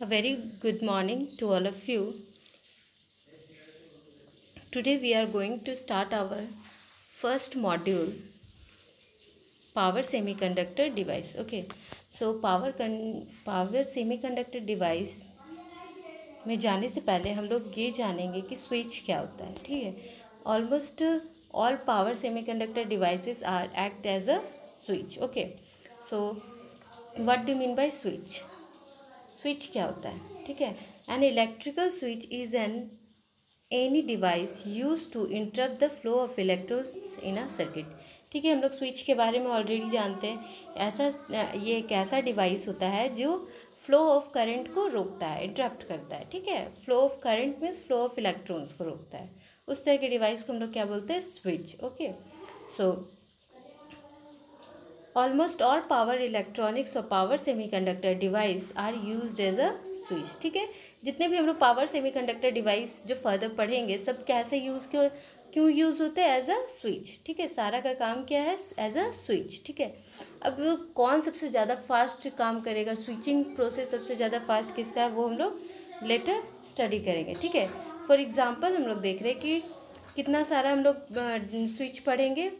A very good morning to all of you. Today we are going to start our first module power semiconductor device. Okay, so power con- power semiconductor device में जाने से पहले हम लोग ये जानेंगे कि स्विच क्या होता है ठीक है almost all power semiconductor devices are act as a switch okay so what do mean by switch switch क्या होता है? ठीक है? An electrical switch is an any device use to interrupt the flow of electrons in a circuit ठीक है? हम लोग switch के बारे में ऑलरेडी जानते हैं। ऐसा, ये एक ऐसा डिवाइस होता है जो फ्लो ऑफ़ करंट को रोकता है इंटरप्ट करता है। ठीक है? Flow of current means flow of electrons को रोकता है। उस तरह के डिवाइस को हम लोग क्या बोलते हैं? Switch okay so almost all power electronics और power semiconductor device are used as a switch ठीक है? जितने भी हम लोग पावर सेमीकंडक्टर डिवाइस जो फर्दर पढ़ेंगे, सब कैसे यूज़ क्यों क्यों यूज़ होते हैं? एज अ स्विच ठीक है? सारा का काम क्या है? एज अ स्विच ठीक है? अब कौन सबसे ज़्यादा फास्ट काम करेगा? स्विचिंग प्रोसेस सबसे ज़्यादा फास्ट किसका है? वो हम लोग लेटर स्टडी करेंगे, ठीक है? फॉर एग्ज़ाम्पल हम लोग देख रहे हैं कि कितना सारा हम लोग स्विच पढ़ेंगे।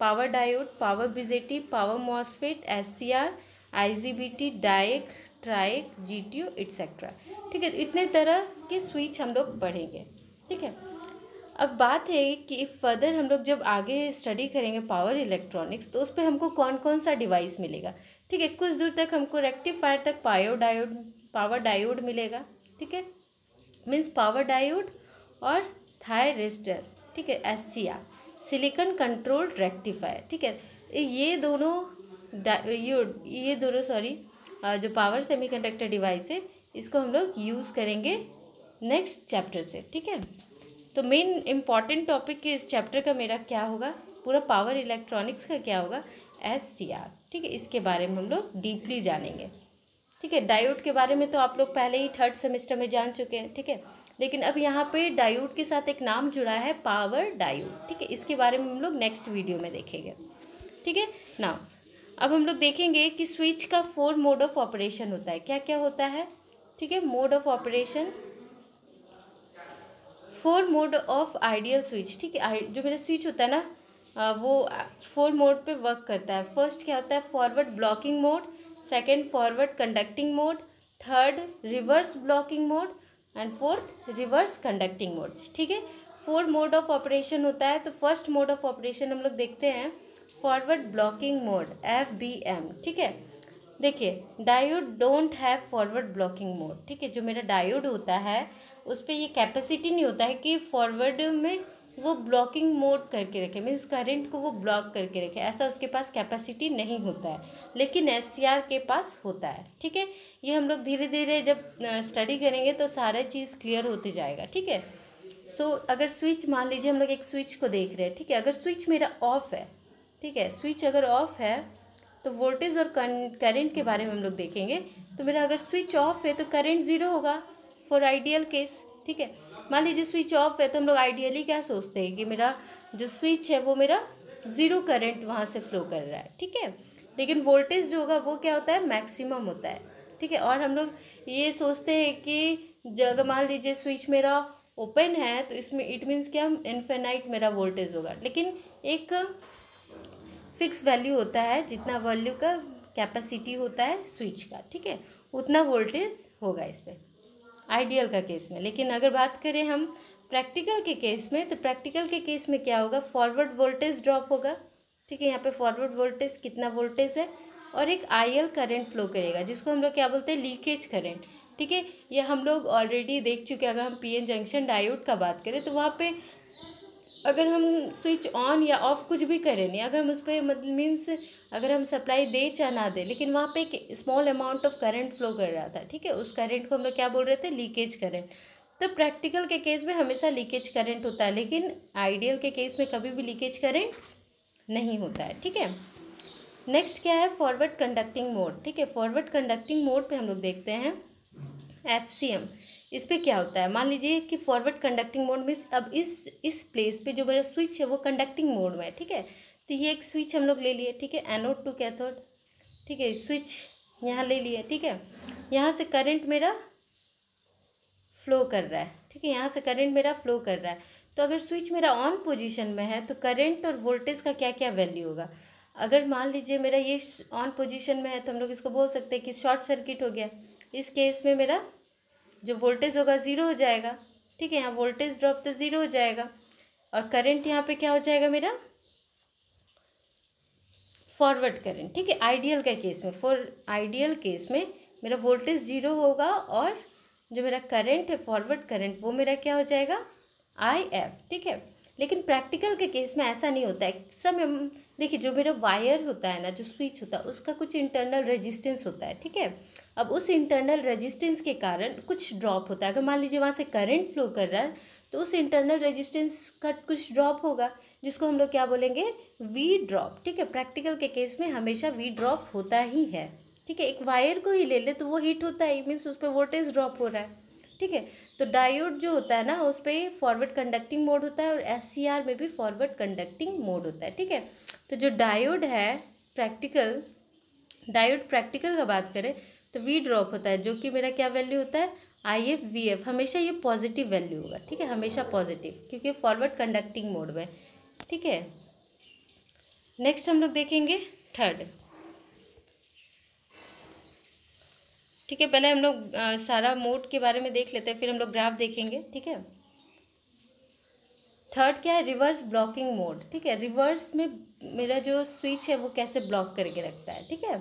Power diode, power BJT, power MOSFET S C R I G B T diac triac G T U etcetera. ठीक है, इतने तरह के स्विच हम लोग पढ़ेंगे। ठीक है, अब बात है कि फर्दर हम लोग जब आगे स्टडी करेंगे पावर इलेक्ट्रॉनिक्स तो उस पर हमको कौन कौन सा डिवाइस मिलेगा? ठीक है, कुछ दूर तक हमको रेक्टिफायर तक पायो डायोड पावर डायोड मिलेगा। ठीक है मीन्स पावर डायोड और थायरिस्टर ठीक है S C R silicon controlled rectifier, ठीक है? ये दोनों ये ये दोनों सॉरी जो पावर सेमीकंडक्टर डिवाइस है, इसको हम लोग यूज़ करेंगे नेक्स्ट चैप्टर से, ठीक है? तो मेन इंपॉर्टेंट टॉपिक इस चैप्टर का मेरा क्या होगा? पूरा पावर इलेक्ट्रॉनिक्स का क्या होगा? एस सी आर ठीक है? इसके बारे में हम लोग डीपली जानेंगे। ठीक है डायोड के बारे में तो आप लोग पहले ही थर्ड सेमेस्टर में जान चुके हैं, ठीक है? लेकिन अब यहाँ पे डायोड के साथ एक नाम जुड़ा है पावर डायोड ठीक है? इसके बारे में हम लोग नेक्स्ट वीडियो में देखेंगे, ठीक है? ना अब हम लोग देखेंगे कि स्विच का फोर मोड ऑफ़ ऑपरेशन होता है। क्या क्या होता है? ठीक है mode of operation four mode of ideal switch ठीक है? जो मेरा स्विच होता है ना वो फोर मोड पे वर्क करता है। फ़र्स्ट क्या होता है? Forward blocking mode second forward conducting mode third reverse blocking mode and fourth reverse conducting mode ठीक है? फोर मोड ऑफ़ ऑपरेशन होता है तो फ़र्स्ट मोड ऑफ़ ऑपरेशन हम लोग देखते हैं। Forward blocking mode F B M ठीक है? देखिए diode don't have forward blocking mode ठीक है? जो मेरा डायोड होता है, उस पर ये कैपेसिटी नहीं होता है कि फॉरवर्ड में वो ब्लॉकिंग मोड करके रखे मीन्स करंट को वो ब्लॉक करके रखे। ऐसा उसके पास कैपेसिटी नहीं होता है, लेकिन SCR के पास होता है, ठीक है? ये हम लोग धीरे धीरे जब स्टडी करेंगे तो सारा चीज़ क्लियर होते जाएगा, ठीक है? सो अगर स्विच मान लीजिए हम लोग एक स्विच को देख रहे हैं, ठीक है? अगर स्विच मेरा ऑफ़ है, ठीक है? स्विच अगर ऑफ़ है तो वोल्टेज और करंट के बारे में हम लोग देखेंगे। तो मेरा अगर स्विच ऑफ़ है तो करंट ज़ीरो होगा फॉर आइडियल केस ठीक है? मान लीजिए स्विच ऑफ़ है तो हम लोग आइडियली क्या सोचते हैं कि मेरा जो स्विच है वो मेरा ज़ीरो करंट वहाँ से फ्लो कर रहा है, ठीक है? लेकिन वोल्टेज जो होगा वो क्या होता है? मैक्सिमम होता है, ठीक है? और हम लोग ये सोचते हैं कि अगर मान लीजिए स्विच मेरा ओपन है तो इसमें इट मीन्स क्या इन्फेनाइट मेरा वोल्टेज होगा। लेकिन एक फिक्स वैल्यू होता है, जितना वैल्यू का कैपेसिटी होता है स्विच का, ठीक है? उतना वोल्टेज होगा इस पर आइडियल का केस में। लेकिन अगर बात करें हम प्रैक्टिकल के केस में तो प्रैक्टिकल के केस में क्या होगा? फॉरवर्ड वोल्टेज ड्रॉप होगा। ठीक है, यहाँ पे फॉरवर्ड वोल्टेज कितना वोल्टेज है? और एक आईएल करंट फ्लो करेगा, जिसको हम लोग क्या बोलते हैं? Leakage current. ठीक है, ये हम लोग ऑलरेडी देख चुके हैं। अगर हम पीएन जंक्शन डायोड का बात करें तो वहाँ पे अगर हम स्विच ऑन या ऑफ़ कुछ भी करें, नहीं, अगर हम उस पर मतलब मीन्स अगर हम सप्लाई दे चाहे ना दे, लेकिन वहाँ पे एक small amount of current flow कर रहा था, ठीक है? उस करंट को हम लोग क्या बोल रहे थे? लीकेज करंट तो प्रैक्टिकल के केस में हमेशा लीकेज करंट होता है, लेकिन आइडियल के केस में कभी भी लीकेज करंट नहीं होता है, ठीक है? नेक्स्ट क्या है? फॉरवर्ड कंडक्टिंग मोड ठीक है? फॉरवर्ड कंडक्टिंग मोड पे हम लोग देखते हैं एफ़ सी एम इस पर क्या होता है? मान लीजिए कि फॉरवर्ड कंडक्टिंग मोड में अब इस इस प्लेस पे जो मेरा स्विच है वो कंडक्टिंग मोड में है, ठीक है? तो ये एक स्विच हम लोग ले लिए, ठीक है? एनोड टू कैथोड ठीक है? स्विच यहाँ ले लिए, ठीक है? यहाँ से करंट मेरा फ्लो कर रहा है, ठीक है? यहाँ से करंट मेरा फ्लो कर रहा है। तो अगर स्विच मेरा ऑन पोजीशन में है तो करंट और वोल्टेज का क्या क्या वैल्यू होगा? अगर मान लीजिए मेरा ये ऑन पोजीशन में है तो हम लोग इसको बोल सकते हैं कि शॉर्ट सर्किट हो गया। इस केस में मेरा जो वोल्टेज होगा ज़ीरो हो जाएगा, ठीक है, यहाँ वोल्टेज ड्रॉप तो ज़ीरो हो जाएगा, और करंट यहाँ पे क्या हो जाएगा मेरा? फॉरवर्ड करंट ठीक है आइडियल का केस में फॉर आइडियल केस में मेरा वोल्टेज ज़ीरो होगा और जो मेरा करंट है फॉरवर्ड करंट वो मेरा क्या हो जाएगा? आई एफ़ ठीक है, लेकिन प्रैक्टिकल के केस में ऐसा नहीं होता है सब देखिए, जो मेरा वायर होता है ना, जो स्विच होता है, उसका कुछ इंटरनल रेजिस्टेंस होता है, ठीक है? अब उस इंटरनल रेजिस्टेंस के कारण कुछ ड्रॉप होता है। अगर मान लीजिए वहाँ से करंट फ्लो कर रहा है तो उस इंटरनल रेजिस्टेंस का कुछ ड्रॉप होगा, जिसको हम लोग क्या बोलेंगे? वी ड्रॉप ठीक है? प्रैक्टिकल के केस में हमेशा वी ड्रॉप होता ही है, ठीक है? एक वायर को ही ले ले तो वो हीट होता है मीन्स उस पर वोल्टेज ड्रॉप हो रहा है। ठीक है? तो डायोड जो होता है ना, उस पर फॉरवर्ड कंडक्टिंग मोड होता है और SCR में भी फॉरवर्ड कंडक्टिंग मोड होता है, ठीक है? तो जो डायोड है प्रैक्टिकल डायोड प्रैक्टिकल का बात करें तो वी ड्रॉप होता है, जो कि मेरा क्या वैल्यू होता है? आई एफ़ वी एफ़ हमेशा ये पॉजिटिव वैल्यू होगा, ठीक है? हमेशा पॉजिटिव क्योंकि फॉरवर्ड कंडक्टिंग मोड में ठीक है? नेक्स्ट हम लोग देखेंगे थर्ड ठीक है, पहले हम लोग सारा मोड के बारे में देख लेते हैं, फिर हम लोग ग्राफ देखेंगे, ठीक है? थर्ड क्या है? रिवर्स ब्लॉकिंग मोड ठीक है? रिवर्स में मेरा जो स्विच है, वो कैसे ब्लॉक करके रखता है, ठीक है?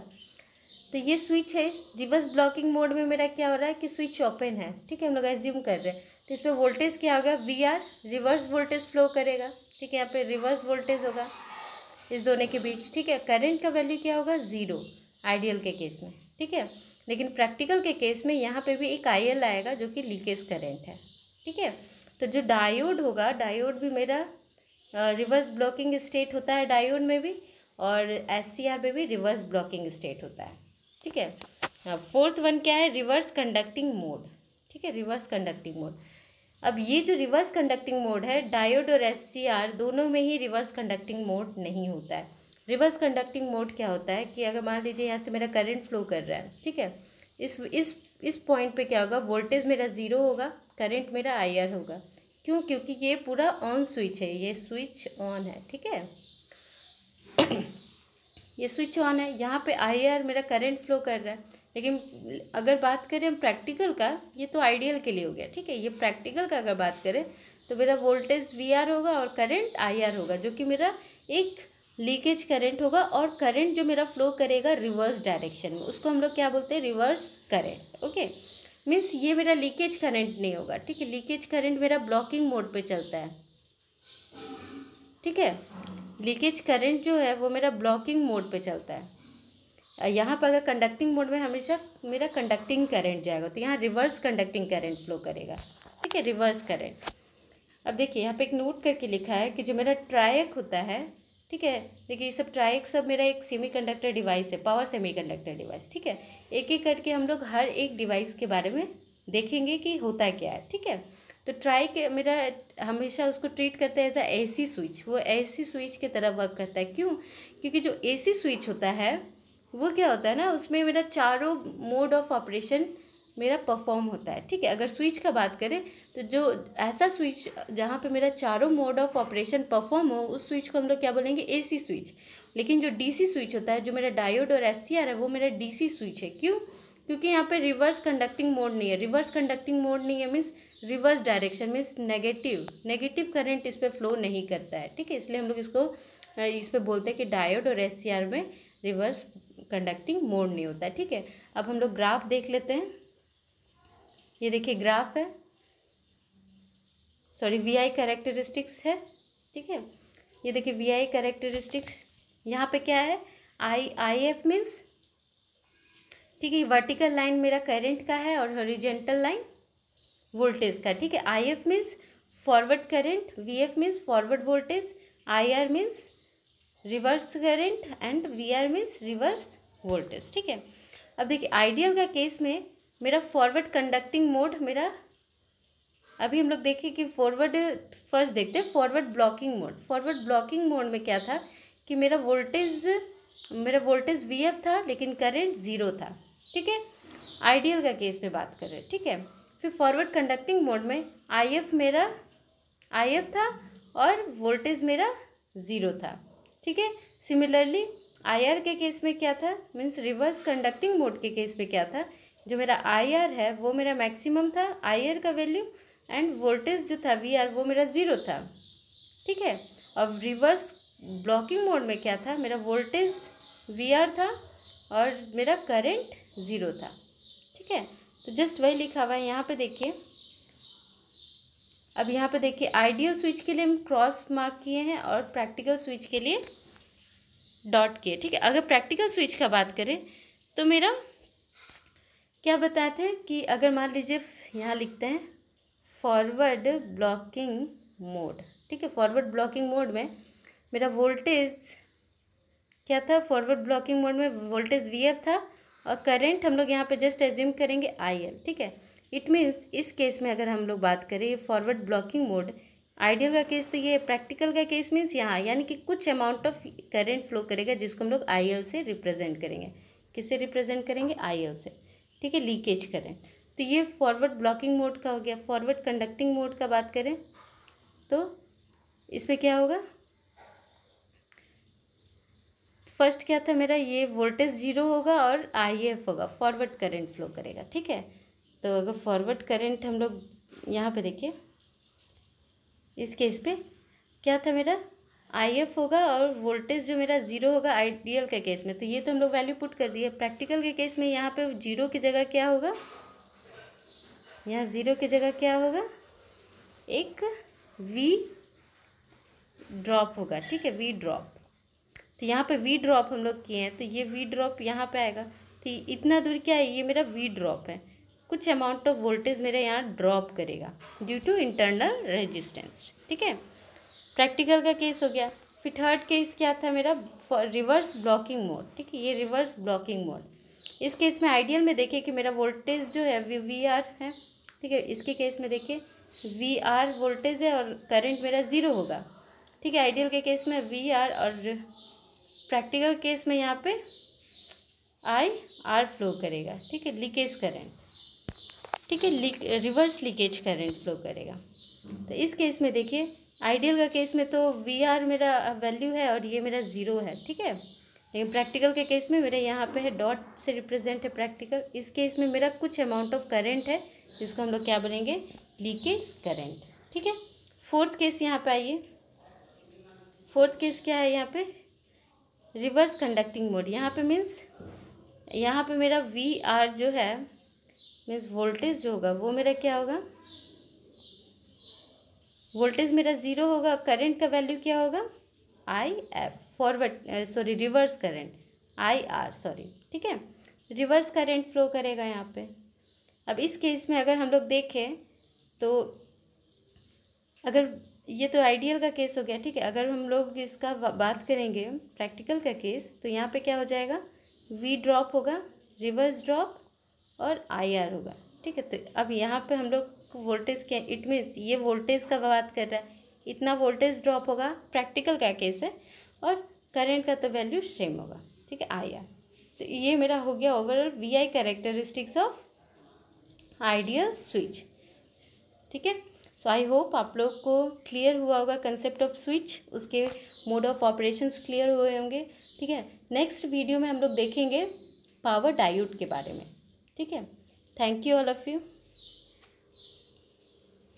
तो ये स्विच है रिवर्स ब्लॉकिंग मोड में मेरा क्या हो रहा है कि स्विच ओपन है, ठीक है? हम लोग एज्यूम कर रहे हैं। तो इस पर वोल्टेज क्या होगा? V R reverse voltage flow करेगा, ठीक है? यहाँ पे रिवर्स वोल्टेज होगा, इस दोनों के बीच, ठीक है? करंट का वैल्यू क्या होगा? ज़ीरो आइडियल के केस में, ठीक है? लेकिन प्रैक्टिकल के केस में यहाँ पे भी एक आई आएगा जो कि लीकेज करेंट है, ठीक है? तो जो डायोड होगा, डायोड भी मेरा रिवर्स ब्लॉकिंग स्टेट होता है डायोड में भी और एससीआर में भी रिवर्स ब्लॉकिंग स्टेट होता है, ठीक है? फोर्थ वन क्या है? रिवर्स कंडक्टिंग मोड, ठीक है? Reverse conducting mode. अब ये जो रिवर्स कंडक्टिंग मोड है, डायोड और एससीआर दोनों में ही रिवर्स कंडक्टिंग मोड नहीं होता है। रिवर्स कंडक्टिंग मोड क्या होता है कि अगर मान लीजिए यहाँ से मेरा करंट फ्लो कर रहा है, ठीक है? इस इस इस पॉइंट पे क्या होगा? वोल्टेज मेरा ज़ीरो होगा करंट मेरा IR होगा। क्यों? क्योंकि ये पूरा ऑन स्विच है, ये स्विच ऑन है, ठीक है? ये स्विच ऑन है, यहाँ पे आई मेरा करंट फ्लो कर रहा है। लेकिन अगर बात करें हम प्रैक्टिकल का, ये तो आइडियल के लिए हो गया, ठीक है? ये प्रैक्टिकल का अगर बात करें तो मेरा वोल्टेज VR होगा और करंट आई होगा, जो कि मेरा एक लीकेज करंट होगा और करंट जो मेरा फ्लो करेगा रिवर्स डायरेक्शन में। उसको हम लोग क्या बोलते हैं? Reverse current, okay? मीन्स ये मेरा लीकेज करंट नहीं होगा, ठीक है? लीकेज करंट मेरा ब्लॉकिंग मोड पे चलता है। ठीक है? लीकेज करंट जो है वो मेरा ब्लॉकिंग मोड पे चलता है। यहाँ पर अगर कंडक्टिंग मोड में हमेशा मेरा कंडक्टिंग करंट जाएगा तो यहाँ रिवर्स कंडक्टिंग करंट फ्लो करेगा। ठीक है? Reverse current. अब देखिए, यहाँ पे एक नोट करके लिखा है कि जो मेरा ट्रायक होता है ठीक है? देखिए, ये सब ट्राइक सब मेरा एक सेमीकंडक्टर डिवाइस है पावर सेमीकंडक्टर डिवाइस ठीक है? एक एक करके हम लोग हर एक डिवाइस के बारे में देखेंगे कि होता क्या है, ठीक है? तो ट्राइक मेरा हमेशा उसको ट्रीट करते हैं एज अ सी स्विच वो ए सी स्विच की तरह वर्क करता है। क्यों? क्योंकि जो ए सी स्विच होता है, वो क्या होता है ना, उसमें मेरा चारों मोड ऑफ़ ऑपरेशन मेरा परफॉर्म होता है, ठीक है? अगर स्विच का बात करें तो जो ऐसा स्विच जहाँ पे मेरा चारों मोड ऑफ़ ऑपरेशन परफॉर्म हो, उस स्विच को हम लोग क्या बोलेंगे? एसी स्विच लेकिन जो डीसी स्विच होता है, जो मेरा डायोड और एससीआर है, वो मेरा डीसी स्विच है. क्यों? क्योंकि यहाँ पे रिवर्स कंडक्टिंग मोड नहीं है. रिवर्स कंडक्टिंग मोड नहीं है means reverse direction means negative negative current इस पर फ्लो नहीं करता है, ठीक है? इसलिए हम लोग इसको, इस पर बोलते हैं कि डायोड और एससीआर में रिवर्स कंडक्टिंग मोड नहीं होता है, ठीक है? अब हम लोग ग्राफ देख लेते हैं. ये देखिए ग्राफ है। सॉरी वी आई करेक्टरिस्टिक्स है, ठीक है? ये देखिए वी आई करेक्टरिस्टिक्स यहाँ पे क्या है? आई आई एफ़ मीन्स ठीक है वर्टिकल लाइन मेरा करंट का है और हॉरिजेंटल लाइन वोल्टेज का, ठीक है? I F means forward current V F means forward voltage I R means reverse current and V R means reverse voltage ठीक है? अब देखिए आइडियल का केस में मेरा फॉरवर्ड कंडक्टिंग मोड मेरा, अभी हम लोग देखें कि फॉरवर्ड फ़र्स्ट देखते हैं forward blocking mode forward blocking mode में क्या था? कि मेरा वोल्टेज मेरा वोल्टेज वी था, लेकिन करंट ज़ीरो था। ठीक है? आइडियल का केस में बात कर रहे हैं। ठीक है? फिर फॉरवर्ड कंडक्टिंग मोड में एफ़ मेरा एफ़ था और वोल्टेज मेरा ज़ीरो था। ठीक है? सिमिलरली आई आर के केस में क्या था? मीन्स रिवर्स कंडक्टिंग मोड के केस में क्या था? जो मेरा आई आर है, वो मेरा मैक्सिमम था आई आर का वैल्यू एंड वोल्टेज जो था वी आर वो मेरा ज़ीरो था। ठीक है? और रिवर्स ब्लॉकिंग मोड में क्या था? मेरा वोल्टेज वी आर था और मेरा करेंट ज़ीरो था। ठीक है? तो जस्ट वही लिखा हुआ है, यहाँ पे देखिए। अब यहाँ पे देखिए आइडियल स्विच के लिए हम क्रॉस मार्क किए हैं और प्रैक्टिकल स्विच के लिए डॉट किए। ठीक है? अगर प्रैक्टिकल स्विच का बात करें तो मेरा क्या बताए थे कि अगर मान लीजिए यहाँ लिखते हैं फॉरवर्ड ब्लॉकिंग मोड ठीक है फॉरवर्ड ब्लॉकिंग मोड में मेरा वोल्टेज क्या था? फॉरवर्ड ब्लॉकिंग मोड में वोल्टेज वी था और करंट हम लोग यहाँ पे जस्ट एज्यूम करेंगे एल ठीक है? इट मीन्स इस केस में अगर हम लोग बात करें फॉरवर्ड ब्लॉकिंग मोड आइडियल का केस तो ये प्रैक्टिकल का केस मीन्स यहाँ, यानी कि कुछ अमाउंट ऑफ़ करेंट फ्लो करेगा जिसको हम लोग आई एल से रिप्रेजेंट करेंगे। किससे रिप्रेजेंट करेंगे? आई एल से। ठीक है लीकेज करें। तो ये फॉरवर्ड ब्लॉकिंग मोड का हो गया। फॉरवर्ड कंडक्टिंग मोड का बात करें तो इसमें क्या होगा? फ़र्स्ट क्या था मेरा? ये वोल्टेज ज़ीरो होगा और आई एफ़ होगा। फॉरवर्ड करंट फ्लो करेगा, ठीक है? तो अगर फॉरवर्ड करंट हम लोग यहाँ पे देखिए, इस केस पे क्या था मेरा? आई एफ़ होगा और वोल्टेज जो मेरा ज़ीरो होगा आइडियल के केस में। तो ये तो हम लोग वैल्यू पुट कर दिए। प्रैक्टिकल के केस में यहाँ पे ज़ीरो की जगह क्या होगा? यहाँ ज़ीरो की जगह क्या होगा? एक वी ड्रॉप होगा, ठीक है? वी ड्रॉप तो यहाँ पे वी ड्रॉप हम लोग किए हैं। तो ये वी ड्रॉप यहाँ पे आएगा। तो इतना दूर क्या है? ये मेरा वी ड्रॉप है। कुछ अमाउंट ऑफ़ वोल्टेज मेरे यहाँ ड्रॉप करेगा। ड्यू टू इंटरनल रेजिस्टेंस ठीक है? प्रैक्टिकल का केस हो गया। फिर थर्ड केस क्या था मेरा? रिवर्स ब्लॉकिंग मोड ठीक है, ये रिवर्स ब्लॉकिंग मोड इस केस में आइडियल में देखिए कि मेरा वोल्टेज जो है वी वी आर है। ठीक है, इसके केस में देखिए वी आर वोल्टेज है और करंट मेरा ज़ीरो होगा। ठीक है आइडियल के केस में वी आर और प्रैक्टिकल केस में यहाँ पे आई आर फ्लो करेगा। ठीक है लीकेज करेंट ठीक है leak reverse leakage current flow करेगा। तो इस केस में देखिए आइडियल का केस में तो वी आर मेरा वैल्यू है और ये मेरा ज़ीरो है, ठीक है? लेकिन प्रैक्टिकल के केस में मेरे यहाँ पे है, डॉट से रिप्रेजेंट है प्रैक्टिकल। इस केस में मेरा कुछ अमाउंट ऑफ़ करेंट है, जिसको हम लोग क्या बोलेंगे? लीकेज करेंट ठीक है? फोर्थ केस यहाँ पे आइए। फोर्थ केस क्या है यहाँ पे? रिवर्स कंडक्टिंग मोड यहाँ पे मीन्स यहाँ पे मेरा वी आर जो है मीन्स वोल्टेज जो होगा, वो मेरा क्या होगा? वोल्टेज मेरा ज़ीरो होगा, करंट का वैल्यू क्या होगा? I F forward sorry reverse current I R sorry ठीक है? रिवर्स करंट फ्लो करेगा यहाँ पे। अब इस केस में अगर हम लोग देखें तो अगर ये तो आइडियल का केस हो गया, ठीक है? अगर हम लोग इसका बात करेंगे प्रैक्टिकल का केस तो यहाँ पे क्या हो जाएगा? वी ड्रॉप होगा रिवर्स ड्रॉप और आई आर होगा, ठीक है? तो अब यहाँ पे हम लोग वोल्टेज के इट मीन्स ये वोल्टेज का बात कर रहा है। इतना वोल्टेज ड्रॉप होगा प्रैक्टिकल का केस है? और करेंट का तो वैल्यू सेम होगा। ठीक है आई आर तो ये मेरा हो गया overall V I characteristics of ideal switch ठीक है? सो आई होप आप लोग को क्लियर हुआ होगा कंसेप्ट ऑफ़ स्विच उसके मोड ऑफ़ ऑपरेशंस क्लियर हुए होंगे। ठीक है? नेक्स्ट वीडियो में हम लोग देखेंगे पावर डायोड के बारे में। ठीक है? Thank you all of you